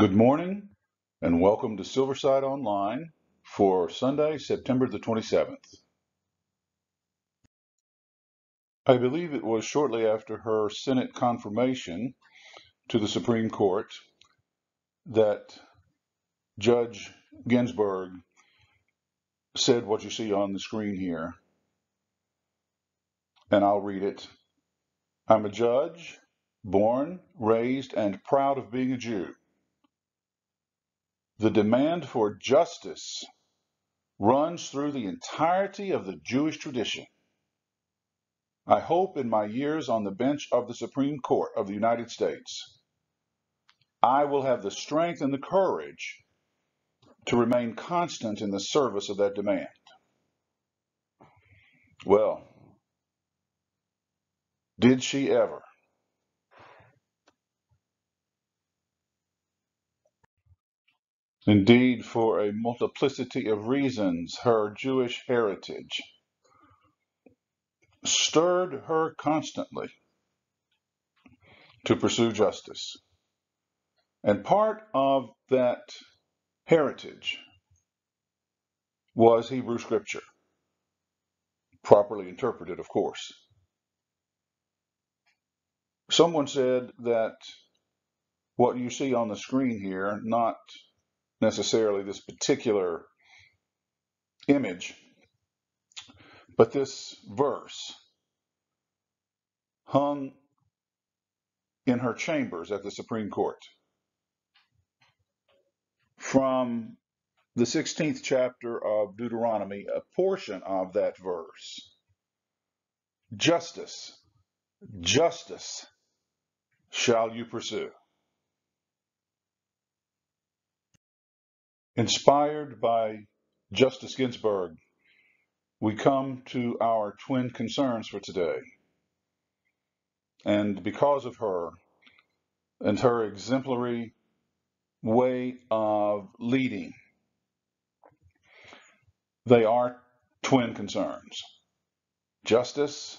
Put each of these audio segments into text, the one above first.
Good morning and welcome to Silverside Online for Sunday, September the 27th. I believe it was shortly after her Senate confirmation to the Supreme Court that Judge Ginsburg said what you see on the screen here. And I'll read it. I'm a judge, born, raised, and proud of being a Jew. The demand for justice runs through the entirety of the Jewish tradition. I hope in my years on the bench of the Supreme Court of the United States, I will have the strength and the courage to remain constant in the service of that demand. Well, did she ever? Indeed, for a multiplicity of reasons, her Jewish heritage stirred her constantly to pursue justice. And part of that heritage was Hebrew Scripture, properly interpreted, of course. Someone said that what you see on the screen here, not necessarily this particular image, but this verse hung in her chambers at the Supreme Court. From the 16th chapter of Deuteronomy, a portion of that verse Justice, justice shall you pursue. Inspired by Justice Ginsburg, we come to our twin concerns for today. And because of her and her exemplary way of leading, they are twin concerns justice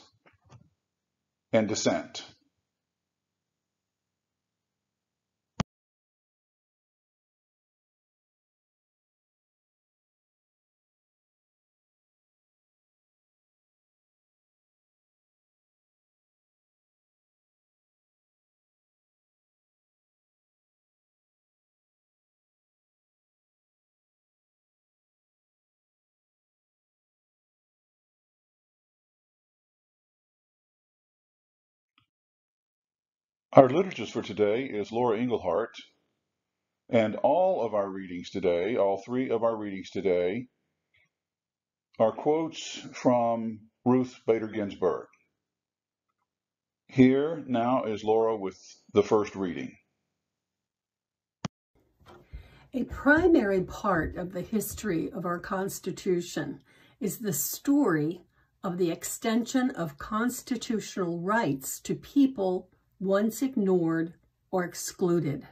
and dissent. Our liturgist for today is Laura Engelhardt, and all of our readings today, all three of our readings today, are quotes from Ruth Bader Ginsburg. Here now is Laura with the first reading. A primary part of the history of our Constitution is the story of the extension of constitutional rights to people once ignored or excluded.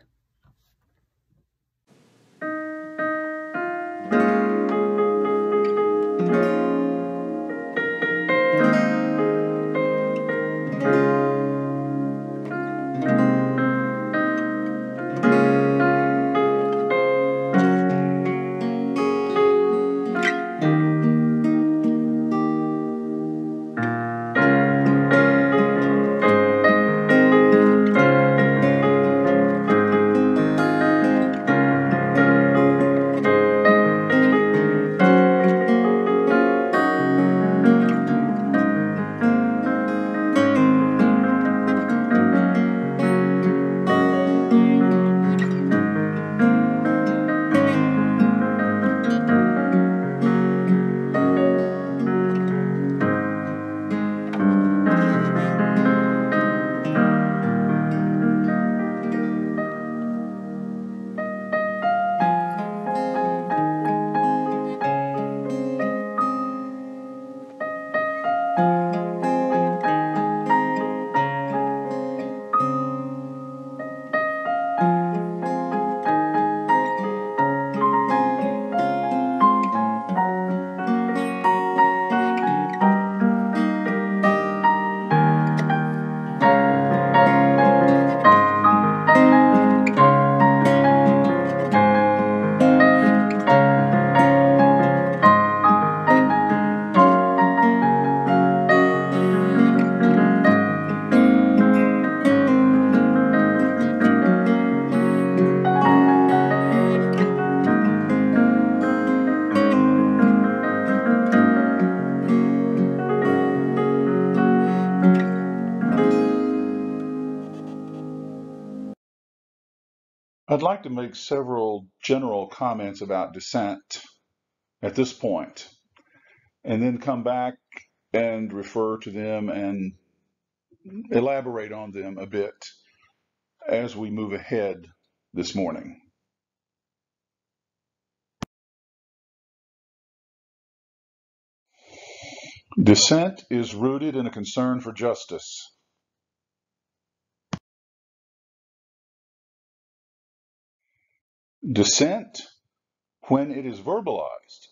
To make several general comments about dissent at this point, and then come back and refer to them and elaborate on them a bit as we move ahead this morning. Dissent is rooted in a concern for justice. Dissent, when it is verbalized,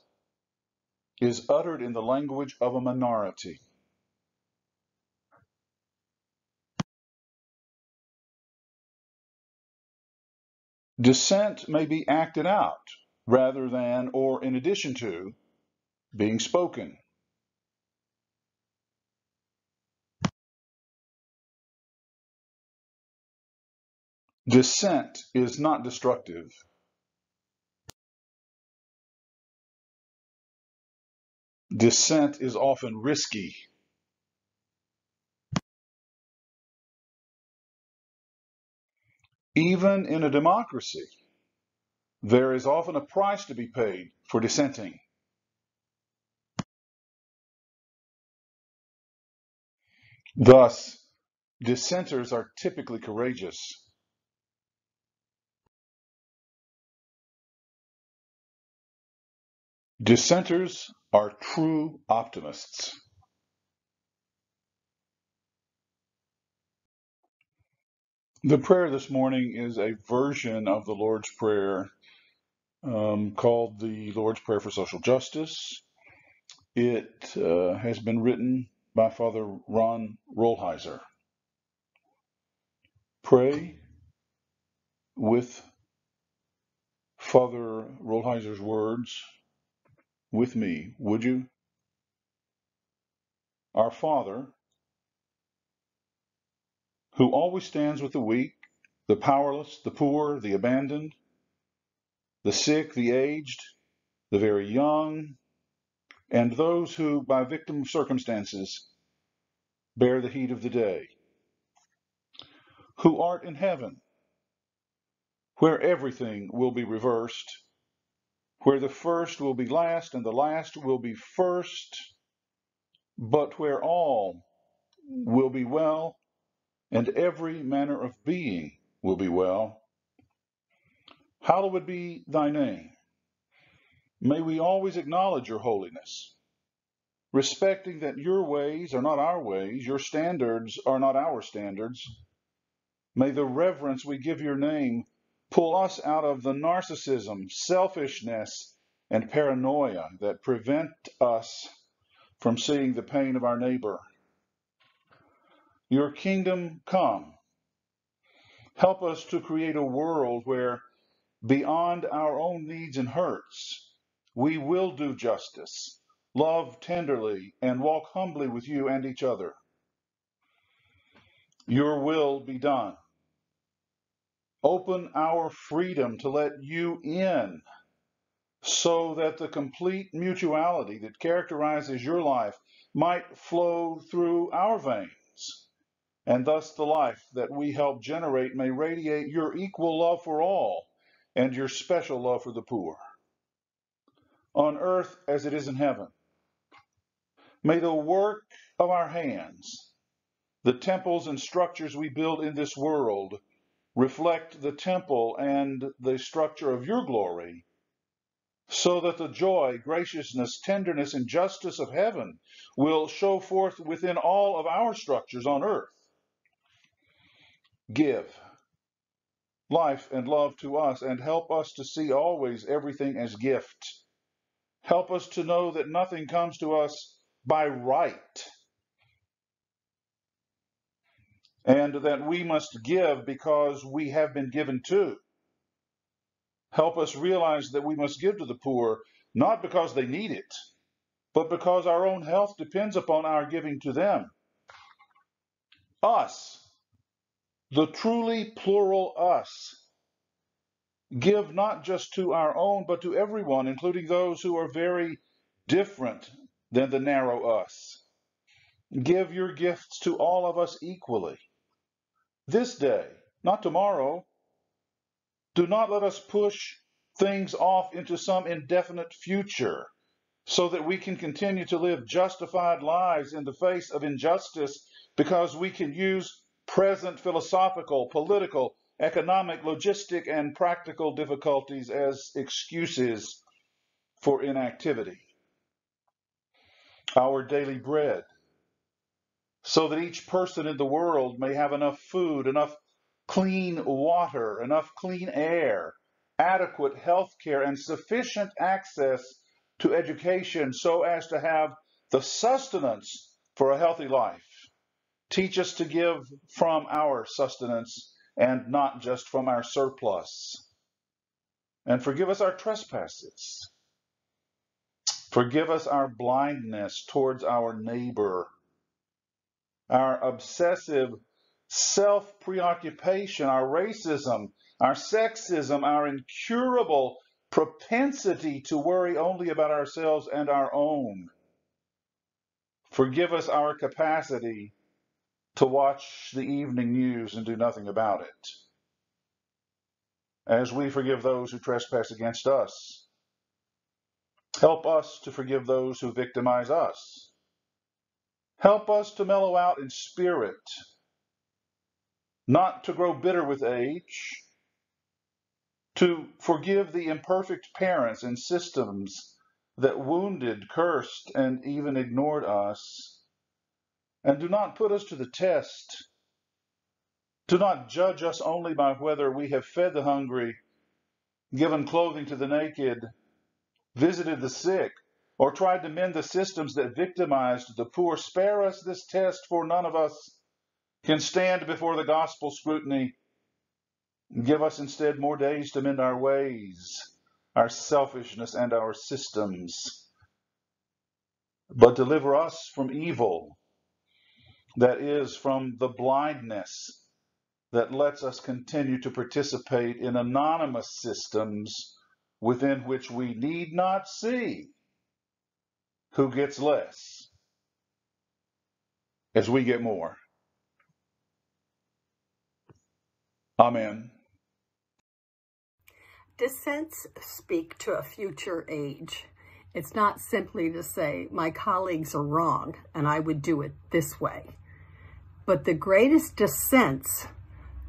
is uttered in the language of a minority. Dissent may be acted out rather than or in addition to being spoken. Dissent is not destructive. Dissent is often risky. Even in a democracy, there is often a price to be paid for dissenting. Thus, dissenters are typically courageous. Dissenters are true optimists. The prayer this morning is a version of the Lord's Prayer um, called the Lord's Prayer for Social Justice. It uh, has been written by Father Ron Rolheiser. Pray with Father Rolheiser's words with me, would you? Our Father, who always stands with the weak, the powerless, the poor, the abandoned, the sick, the aged, the very young, and those who, by victim of circumstances, bear the heat of the day. Who art in heaven, where everything will be reversed where the first will be last and the last will be first, but where all will be well and every manner of being will be well. Hallowed be thy name. May we always acknowledge your holiness, respecting that your ways are not our ways, your standards are not our standards. May the reverence we give your name pull us out of the narcissism, selfishness, and paranoia that prevent us from seeing the pain of our neighbor. Your kingdom come. Help us to create a world where, beyond our own needs and hurts, we will do justice, love tenderly, and walk humbly with you and each other. Your will be done Open our freedom to let you in so that the complete mutuality that characterizes your life might flow through our veins. And thus the life that we help generate may radiate your equal love for all and your special love for the poor. On earth as it is in heaven. May the work of our hands, the temples and structures we build in this world, reflect the temple and the structure of your glory, so that the joy, graciousness, tenderness, and justice of heaven will show forth within all of our structures on earth. Give life and love to us and help us to see always everything as gift. Help us to know that nothing comes to us by right and that we must give because we have been given to. Help us realize that we must give to the poor not because they need it, but because our own health depends upon our giving to them. Us, the truly plural us, give not just to our own, but to everyone, including those who are very different than the narrow us. Give your gifts to all of us equally this day, not tomorrow. Do not let us push things off into some indefinite future so that we can continue to live justified lives in the face of injustice because we can use present philosophical, political, economic, logistic, and practical difficulties as excuses for inactivity. Our daily bread, so that each person in the world may have enough food, enough clean water, enough clean air, adequate health care, and sufficient access to education so as to have the sustenance for a healthy life. Teach us to give from our sustenance and not just from our surplus. And forgive us our trespasses. Forgive us our blindness towards our neighbor, our obsessive self preoccupation, our racism, our sexism, our incurable propensity to worry only about ourselves and our own. Forgive us our capacity to watch the evening news and do nothing about it. As we forgive those who trespass against us, help us to forgive those who victimize us. Help us to mellow out in spirit, not to grow bitter with age, to forgive the imperfect parents and systems that wounded, cursed, and even ignored us. And do not put us to the test. Do not judge us only by whether we have fed the hungry, given clothing to the naked, visited the sick, or tried to mend the systems that victimized the poor. Spare us this test, for none of us can stand before the gospel scrutiny Give us instead more days to mend our ways, our selfishness, and our systems. But deliver us from evil, that is, from the blindness that lets us continue to participate in anonymous systems within which we need not see who gets less as we get more. Amen. Dissents speak to a future age. It's not simply to say, my colleagues are wrong and I would do it this way. But the greatest dissents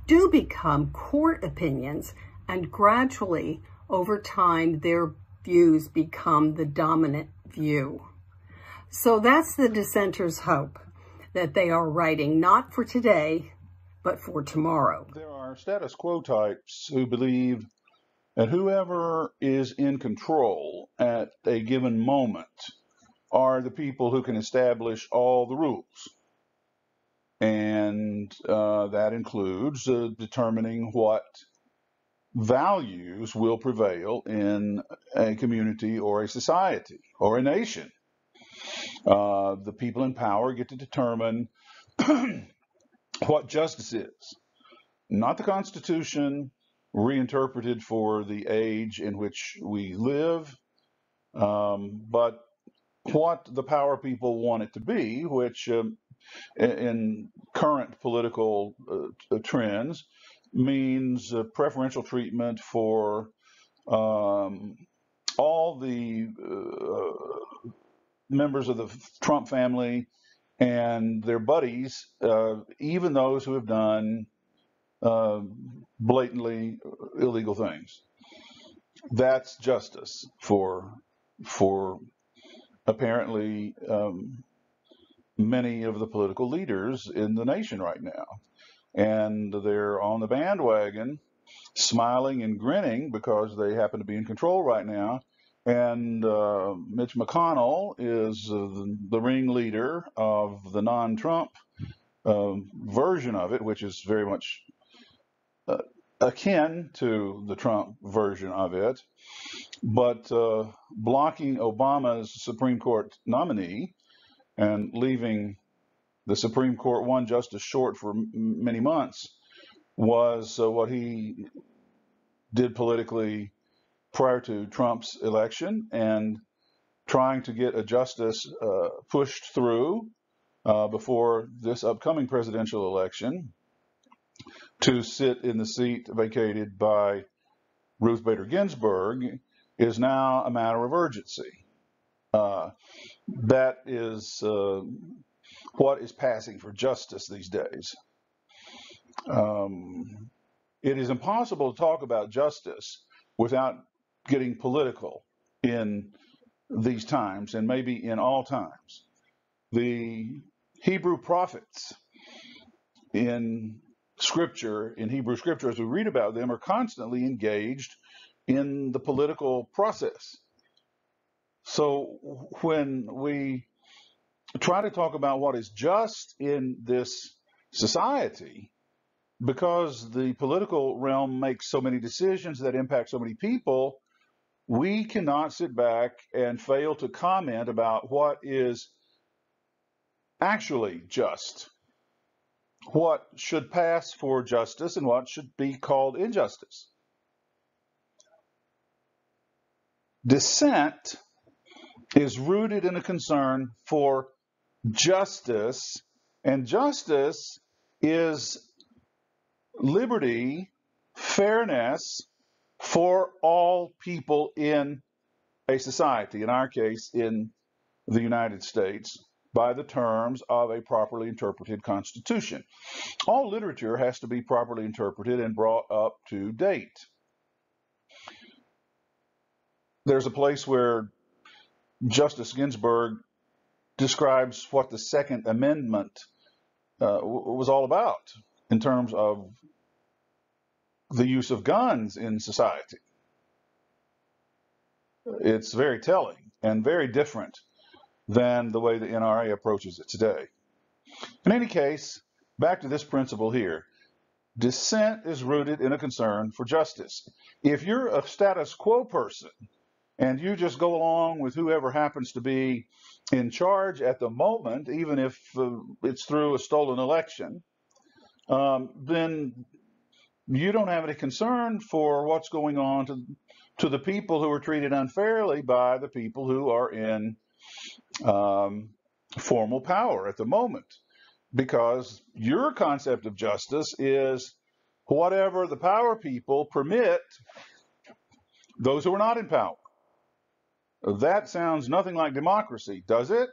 do become court opinions and gradually, over time, their views become the dominant view. So that's the dissenter's hope, that they are writing not for today, but for tomorrow. There are status quo types who believe that whoever is in control at a given moment are the people who can establish all the rules. And uh, that includes uh, determining what values will prevail in a community or a society or a nation. Uh, the people in power get to determine what justice is, not the Constitution, reinterpreted for the age in which we live, um, but what the power people want it to be, which um, in, current political uh, trends means uh, preferential treatment for um, all the uh, members of the Trump family and their buddies, uh, even those who have done uh, blatantly illegal things. That's justice for for apparently um, many of the political leaders in the nation right now, and they're on the bandwagon, smiling and grinning because they happen to be in control right now. And uh, Mitch McConnell is uh, the, the ringleader of the non-Trump uh, version of it, which is very much uh, akin to the Trump version of it, but uh, blocking Obama's Supreme Court nominee and leaving the Supreme Court one justice short for many months was uh, what he did politically prior to Trump's election and trying to get a justice uh, pushed through uh, before this upcoming presidential election to sit in the seat vacated by Ruth Bader Ginsburg is now a matter of urgency. Uh, that is uh, what is passing for justice these days. Um, it is impossible to talk about justice without getting political in these times and maybe in all times. The Hebrew prophets in scripture, in Hebrew scripture, as we read about them, are constantly engaged in the political process. So when we try to talk about what is just in this society, because the political realm makes so many decisions that impact so many people, we cannot sit back and fail to comment about what is actually just, what should pass for justice, and what should be called injustice. Dissent is rooted in a concern for justice, and justice is liberty, fairness for all people in a society, in our case, in the United States, by the terms of a properly interpreted constitution. All literature has to be properly interpreted and brought up to date. There's a place where Justice Ginsburg describes what the Second Amendment uh, was all about in terms of the use of guns in society. It's very telling and very different than the way the NRA approaches it today. In any case, back to this principle here. Dissent is rooted in a concern for justice. If you're a status quo person and you just go along with whoever happens to be in charge at the moment, even if uh, it's through a stolen election, um, then you don't have any concern for what's going on to to the people who are treated unfairly by the people who are in um, formal power at the moment, because your concept of justice is whatever the power people permit those who are not in power. That sounds nothing like democracy, does it?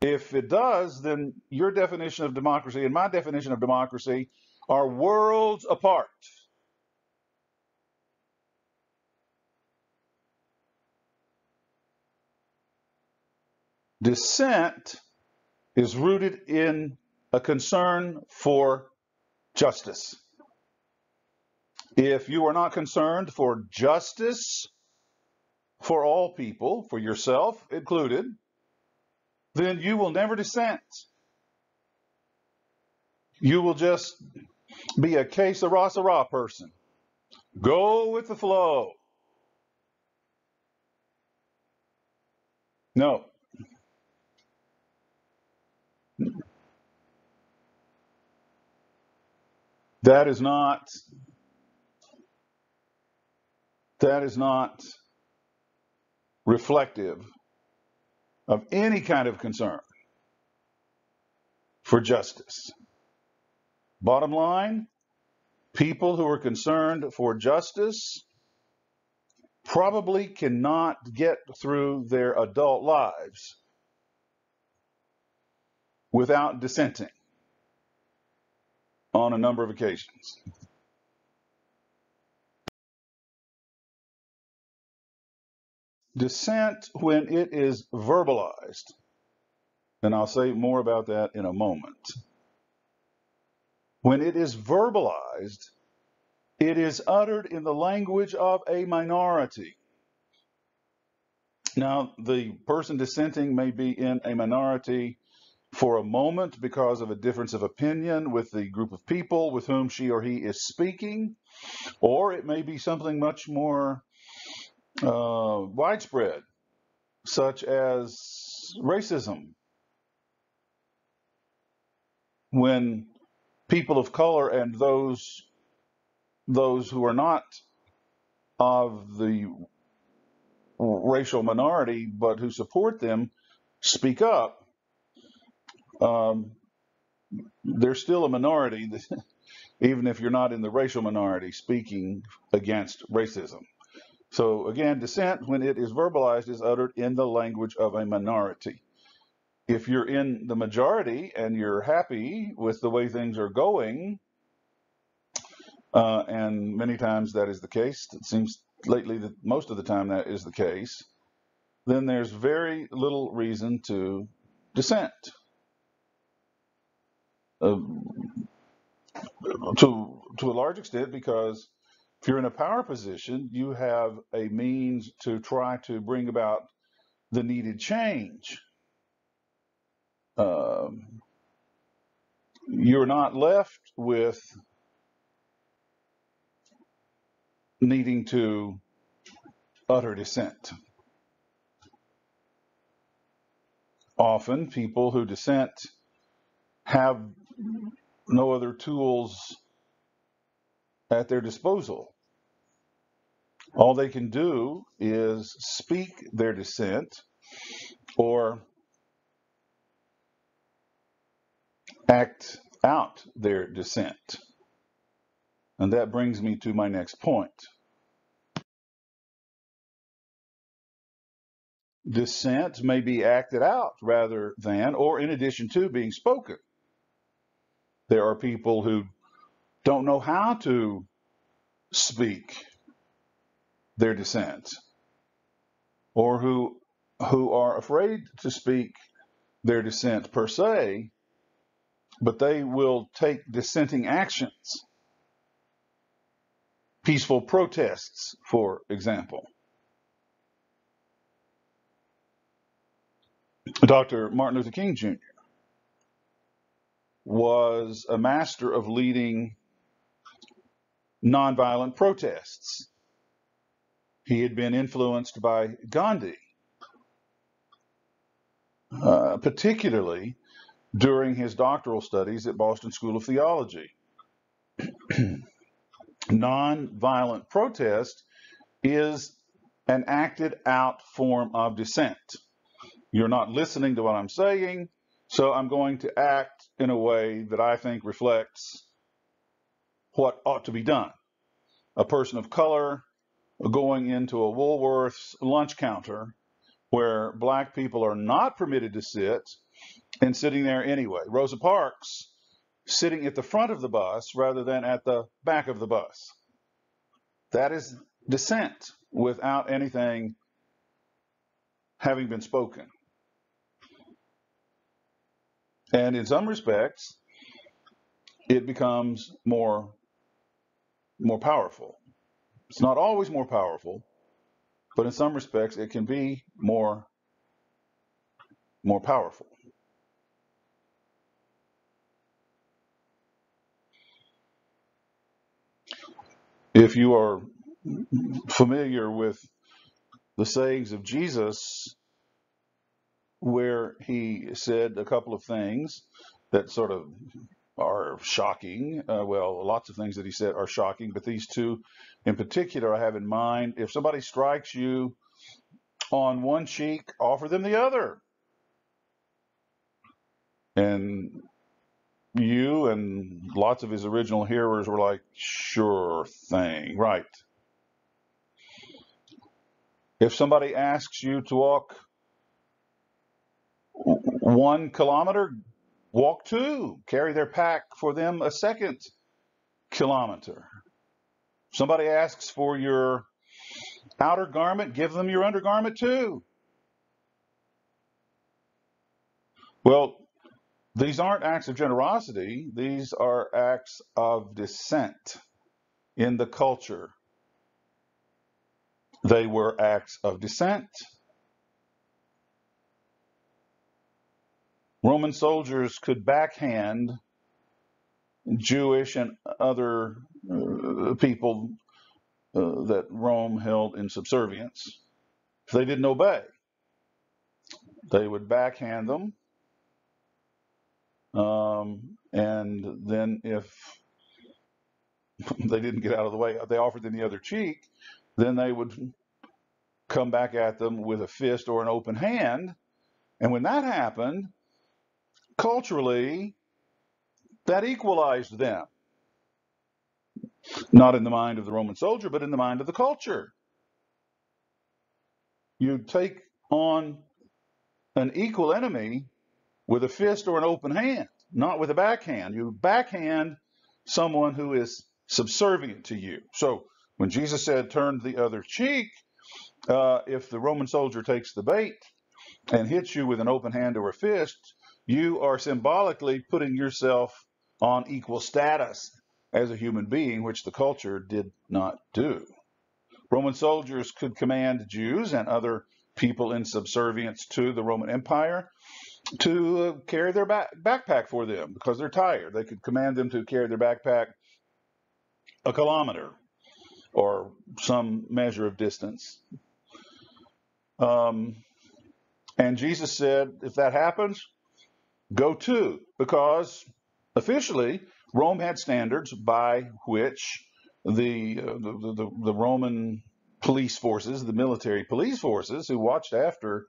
If it does, then your definition of democracy and my definition of democracy are worlds apart. Dissent is rooted in a concern for justice. If you are not concerned for justice for all people, for yourself included, then you will never dissent. You will just be a sera person. Go with the flow. No. That is not that is not reflective of any kind of concern for justice. Bottom line, people who are concerned for justice probably cannot get through their adult lives without dissenting on a number of occasions. Dissent, when it is verbalized, and I'll say more about that in a moment when it is verbalized, it is uttered in the language of a minority. Now, the person dissenting may be in a minority for a moment because of a difference of opinion with the group of people with whom she or he is speaking, or it may be something much more uh, widespread, such as racism. When people of color and those those who are not of the racial minority but who support them speak up, um, they're still a minority. even if you're not in the racial minority speaking against racism. So again, dissent, when it is verbalized, is uttered in the language of a minority. If you're in the majority and you're happy with the way things are going, uh, and many times that is the case, it seems lately that most of the time that is the case, then there's very little reason to dissent. Uh, to to a large extent because if you're in a power position, you have a means to try to bring about the needed change. Um, you're not left with needing to utter dissent. Often, people who dissent have no other tools at their disposal. All they can do is speak their dissent or act out their dissent. And that brings me to my next point. Dissent may be acted out rather than, or in addition to, being spoken. There are people who don't know how to speak their dissent or who who are afraid to speak their dissent per se, but they will take dissenting actions. Peaceful protests, for example. Dr. Martin Luther King Jr was a master of leading nonviolent protests. He had been influenced by Gandhi, uh, particularly during his doctoral studies at Boston School of Theology. Nonviolent protest is an acted out form of dissent. You're not listening to what I'm saying, so I'm going to act in a way that I think reflects what ought to be done. A person of color going into a Woolworth's lunch counter where black people are not permitted to sit and sitting there anyway. Rosa Parks sitting at the front of the bus rather than at the back of the bus. That is dissent without anything having been spoken. And in some respects, it becomes more, more powerful. It's not always more powerful, but in some respects, it can be more, more powerful. If you are familiar with the sayings of Jesus, where he said a couple of things that sort of are shocking. Uh, well, lots of things that he said are shocking, but these two in particular I have in mind. If somebody strikes you on one cheek, offer them the other. And you and lots of his original hearers were like, sure thing, right. If somebody asks you to walk one kilometer, walk two, carry their pack for them a second kilometer. Somebody asks for your outer garment, give them your undergarment too. Well, these aren't acts of generosity, these are acts of dissent in the culture. They were acts of dissent. Roman soldiers could backhand Jewish and other uh, people uh, that Rome held in subservience if they didn't obey. They would backhand them. Um, and then if they didn't get out of the way, they offered them the other cheek, then they would come back at them with a fist or an open hand. And when that happened, culturally, that equalized them. not in the mind of the Roman soldier, but in the mind of the culture. You take on an equal enemy with a fist or an open hand, not with a backhand. You backhand someone who is subservient to you. So when Jesus said, turn the other cheek, uh, if the Roman soldier takes the bait and hits you with an open hand or a fist, you are symbolically putting yourself on equal status as a human being, which the culture did not do. Roman soldiers could command Jews and other people in subservience to the Roman Empire to uh, carry their back, backpack for them because they're tired. They could command them to carry their backpack a kilometer or some measure of distance. Um, and Jesus said, if that happens, go to, because officially Rome had standards by which the, uh, the, the, the Roman police forces, the military police forces who watched after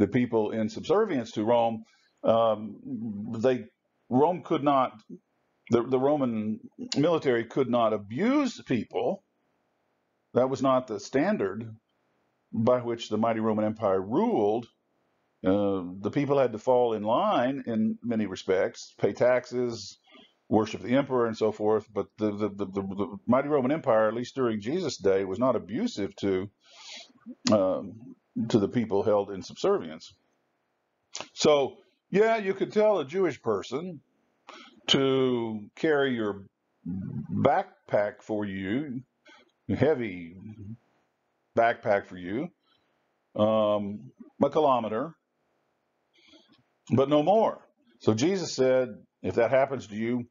the people in subservience to Rome, um, they Rome could not, the, the Roman military could not abuse people. That was not the standard by which the mighty Roman Empire ruled. Uh, the people had to fall in line in many respects, pay taxes, worship the emperor, and so forth. But the, the, the, the mighty Roman Empire, at least during Jesus' day, was not abusive to um, to the people held in subservience. So, yeah, you could tell a Jewish person to carry your backpack for you, heavy backpack for you, um, a kilometer, but no more. So Jesus said, if that happens to you,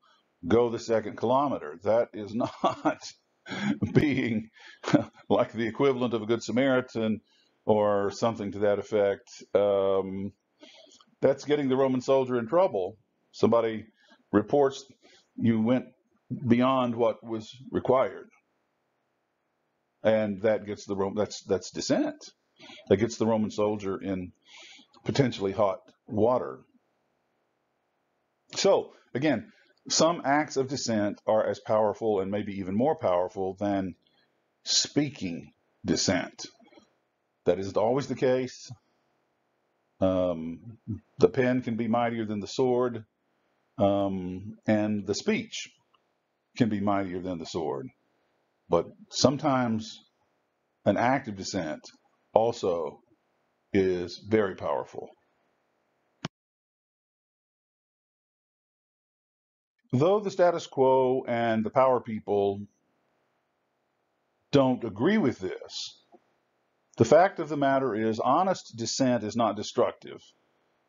go the second kilometer. That is not being like the equivalent of a good Samaritan or something to that effect. Um, that's getting the Roman soldier in trouble. Somebody reports you went beyond what was required, and that gets the Roman that's that's dissent. That gets the Roman soldier in potentially hot water. So again, some acts of dissent are as powerful and maybe even more powerful than speaking dissent. That isn't always the case. Um, the pen can be mightier than the sword, um, and the speech can be mightier than the sword. But sometimes an act of dissent also is very powerful. Though the status quo and the power people don't agree with this, the fact of the matter is honest dissent is not destructive.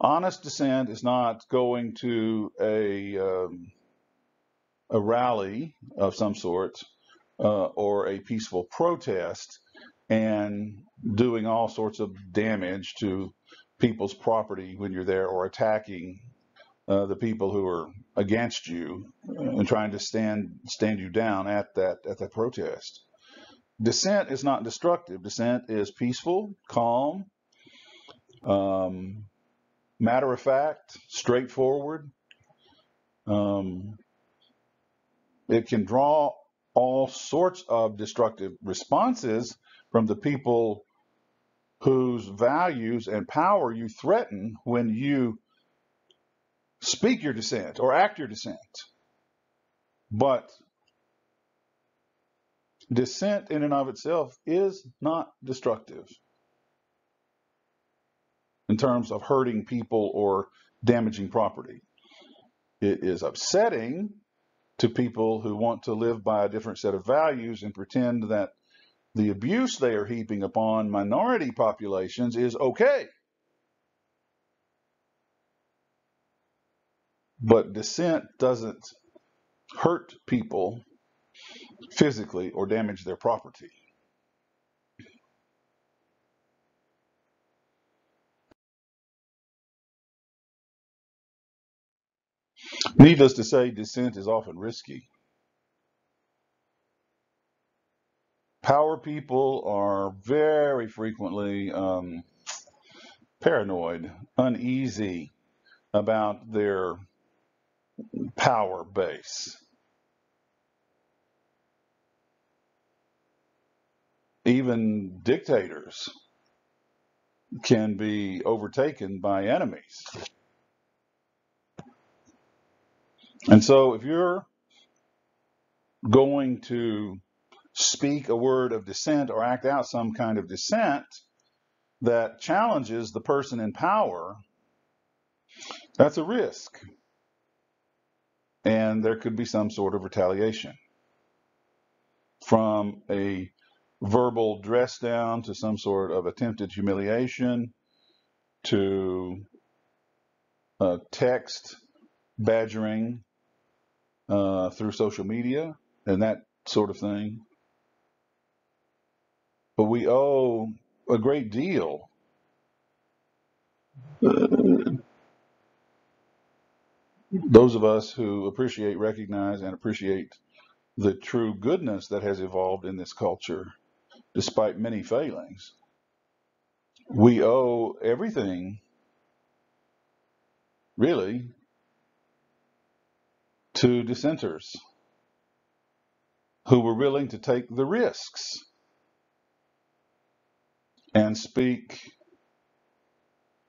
Honest dissent is not going to a, um, a rally of some sort uh, or a peaceful protest and doing all sorts of damage to people's property when you're there or attacking uh, the people who are against you and trying to stand stand you down at that at that protest. Dissent is not destructive. Dissent is peaceful, calm, um, matter of fact, straightforward. Um, it can draw all sorts of destructive responses from the people whose values and power you threaten when you speak your dissent or act your dissent. But dissent in and of itself is not destructive in terms of hurting people or damaging property. It is upsetting to people who want to live by a different set of values and pretend that the abuse they are heaping upon minority populations is okay. But dissent doesn't hurt people physically or damage their property. Needless to say, dissent is often risky. Power people are very frequently um, paranoid, uneasy about their power base. Even dictators can be overtaken by enemies. And so if you're going to speak a word of dissent or act out some kind of dissent that challenges the person in power, that's a risk. And there could be some sort of retaliation from a verbal dress down to some sort of attempted humiliation to uh, text badgering uh, through social media and that sort of thing. But we owe a great deal those of us who appreciate, recognize, and appreciate the true goodness that has evolved in this culture, despite many failings, we owe everything, really, to dissenters who were willing to take the risks and speak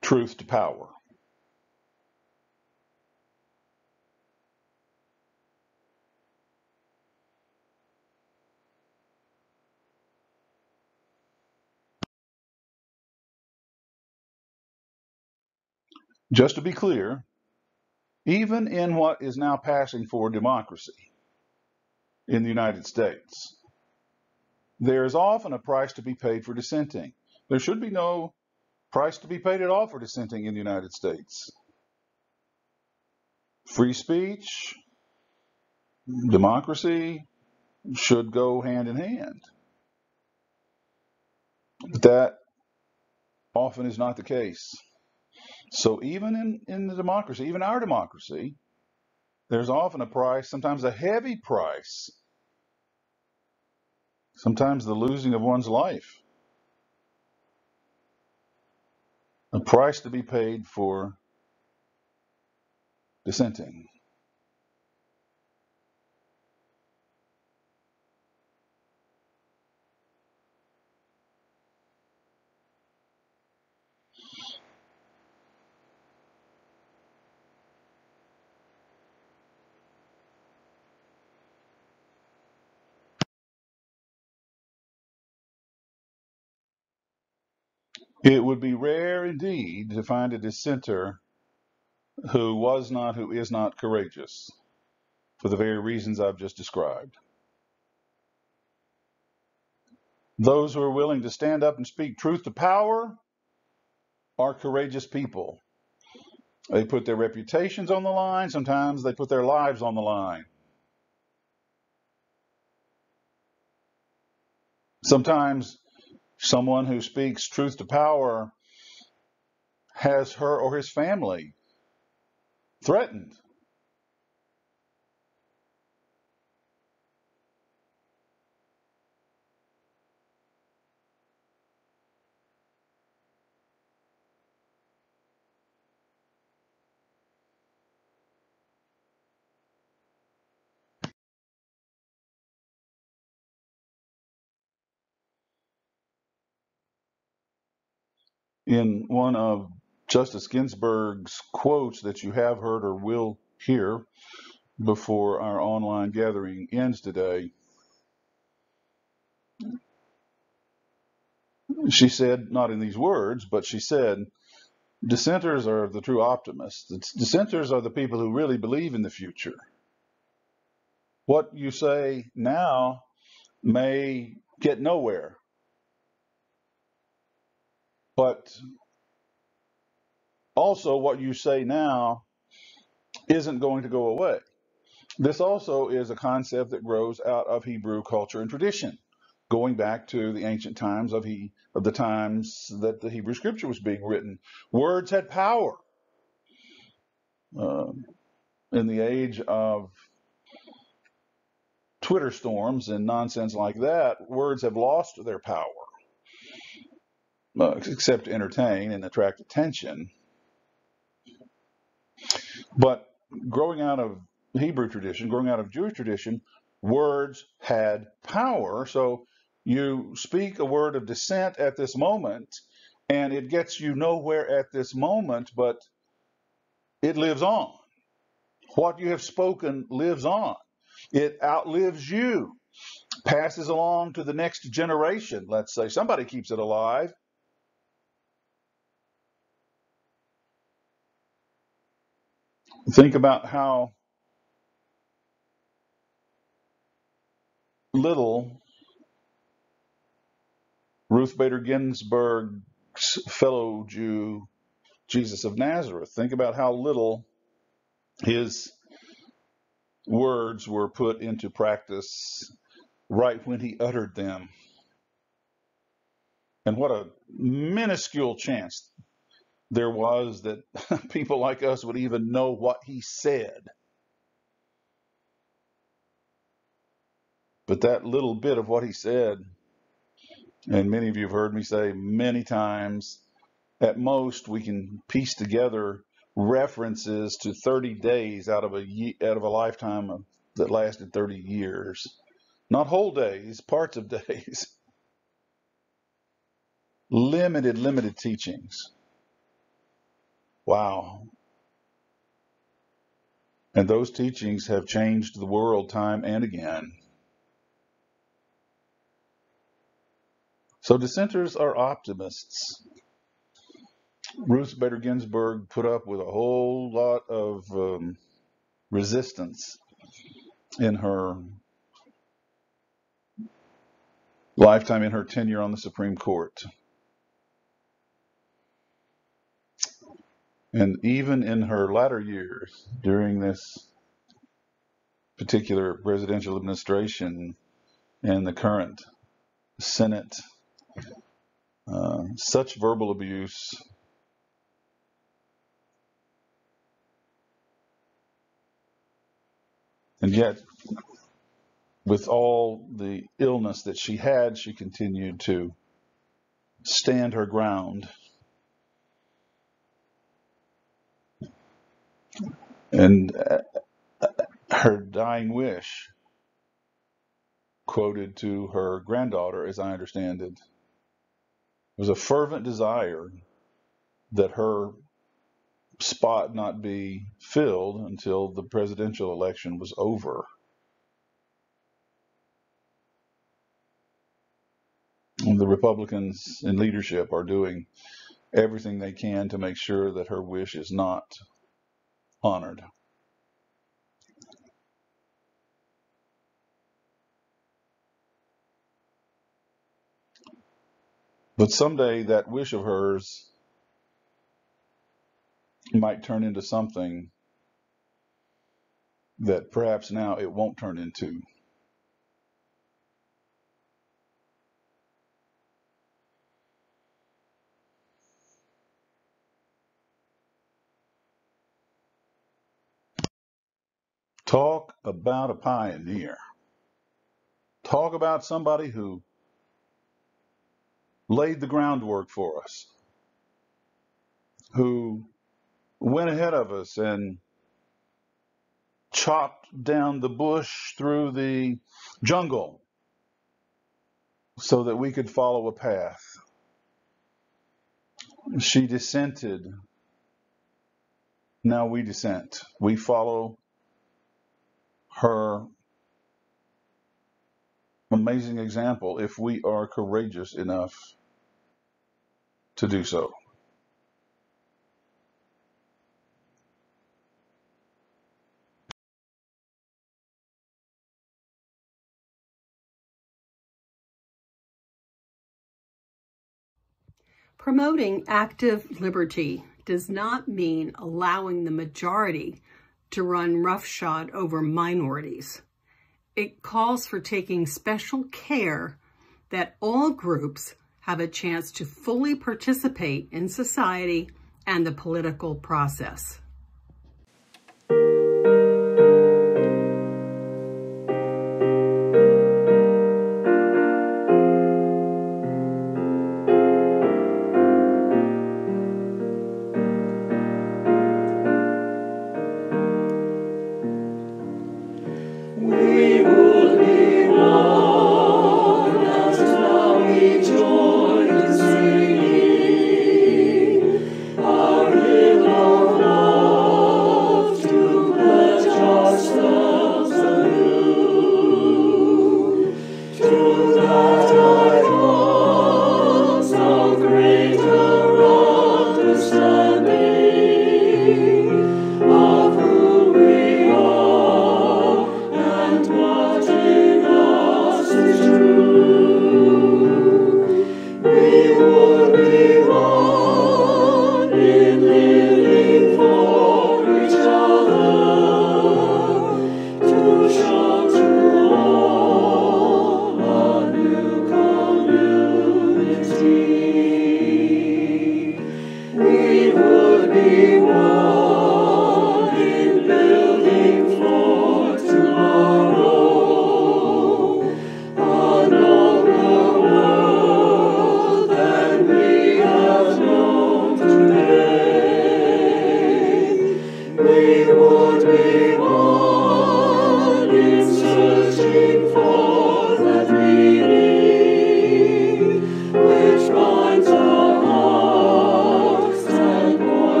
truth to power. Just to be clear, even in what is now passing for democracy in the United States, there is often a price to be paid for dissenting. There should be no price to be paid at all for dissenting in the United States. Free speech, democracy should go hand in hand. But that often is not the case. So even in, in the democracy, even our democracy, there's often a price, sometimes a heavy price, sometimes the losing of one's life, a price to be paid for dissenting. It would be rare indeed to find a dissenter who was not, who is not courageous for the very reasons I've just described. Those who are willing to stand up and speak truth to power are courageous people. They put their reputations on the line. Sometimes they put their lives on the line. Sometimes someone who speaks truth to power has her or his family threatened. In one of Justice Ginsburg's quotes that you have heard or will hear before our online gathering ends today, she said, not in these words, but she said, dissenters are the true optimists. Dissenters are the people who really believe in the future. What you say now may get nowhere, but also what you say now isn't going to go away. This also is a concept that grows out of Hebrew culture and tradition, going back to the ancient times of he of the times that the Hebrew scripture was being written. Words had power. Uh, in the age of Twitter storms and nonsense like that, words have lost their power, except to entertain and attract attention. But growing out of Hebrew tradition, growing out of Jewish tradition, words had power. So You speak a word of dissent at this moment, and it gets you nowhere at this moment, but it lives on. What you have spoken lives on. It outlives you, passes along to the next generation, let's say. Somebody keeps it alive. Think about how little Ruth Bader Ginsburg's fellow Jew, Jesus of Nazareth. Think about how little his words were put into practice right when he uttered them. And what a minuscule chance there was that people like us would even know what he said. But that little bit of what he said, and many of you have heard me say many times, at most we can piece together references to 30 days out of a out of a lifetime of, that lasted 30 years. Not whole days, parts of days. limited, limited teachings. Wow. And those teachings have changed the world time and again. So dissenters are optimists. Ruth Bader Ginsburg put up with a whole lot of um, resistance in her lifetime, in her tenure on the Supreme Court. And even in her latter years, during this particular presidential administration and the current Senate, uh, such verbal abuse And yet, with all the illness that she had, she continued to stand her ground. And uh, her dying wish, quoted to her granddaughter, as I understand it, was a fervent desire that her spot not be filled until the presidential election was over. The Republicans in leadership are doing everything they can to make sure that her wish is not honored. But someday that wish of hers might turn into something that perhaps now it won't turn into. Talk about a pioneer. Talk about somebody who laid the groundwork for us, who went ahead of us and chopped down the bush through the jungle so that we could follow a path. She dissented. Now we dissent. We follow her amazing example if we are courageous enough to do so. Promoting active liberty does not mean allowing the majority to run roughshod over minorities. It calls for taking special care that all groups have a chance to fully participate in society and the political process.